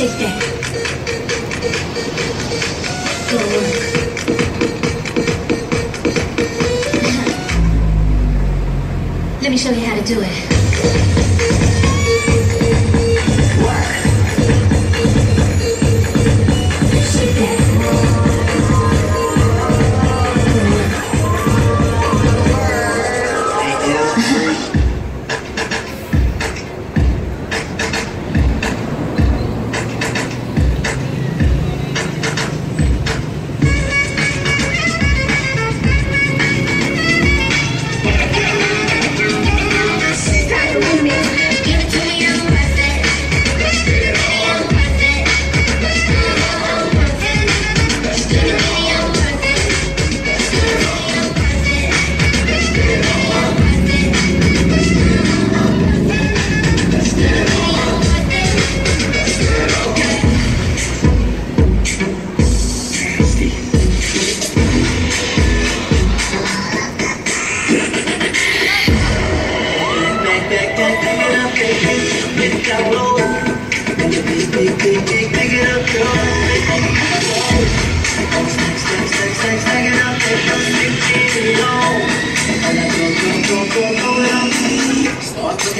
Shake that. Let me show you how to do it.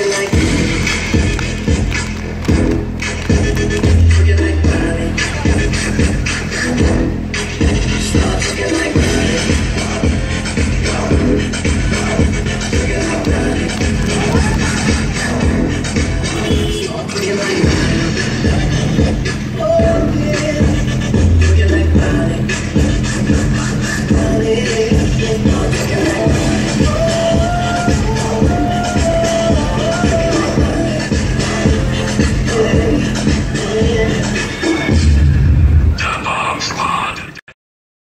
looking like